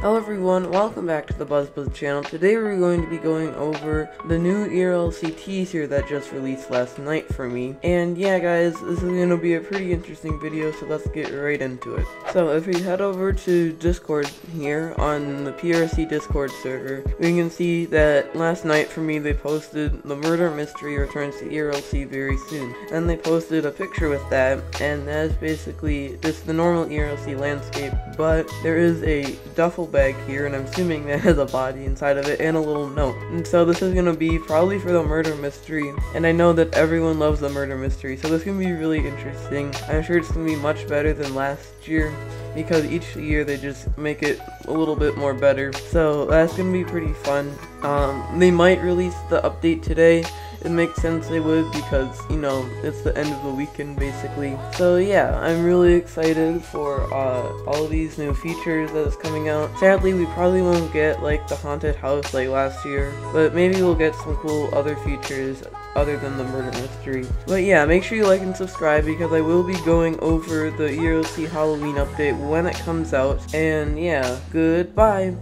Hello everyone, welcome back to the BuzzBuzz channel. Today we're going to be going over the new ERLC teaser that just released last night for me. And yeah guys, this is going to be a pretty interesting video, so let's get right into it. So if we head over to Discord here on the PRC Discord server, we can see that last night for me they posted the murder mystery returns to ERLC very soon. And they posted a picture with that, and that is basically just the normal ERLC landscape, but there is a duffel bag here, and I'm assuming that has a body inside of it and a little note. And so this is gonna be probably for the murder mystery, and I know that everyone loves the murder mystery, so this is gonna be really interesting. I'm sure it's gonna be much better than last year because each year they just make it a little bit more better. So that's gonna be pretty fun. Um, they might release the update today it makes sense they would because, you know, it's the end of the weekend basically. So yeah, I'm really excited for uh, all these new features that is coming out. Sadly, we probably won't get like the haunted house like last year, but maybe we'll get some cool other features other than the murder mystery. But yeah, make sure you like and subscribe because I will be going over the ERLC Halloween update when it comes out. And yeah, goodbye.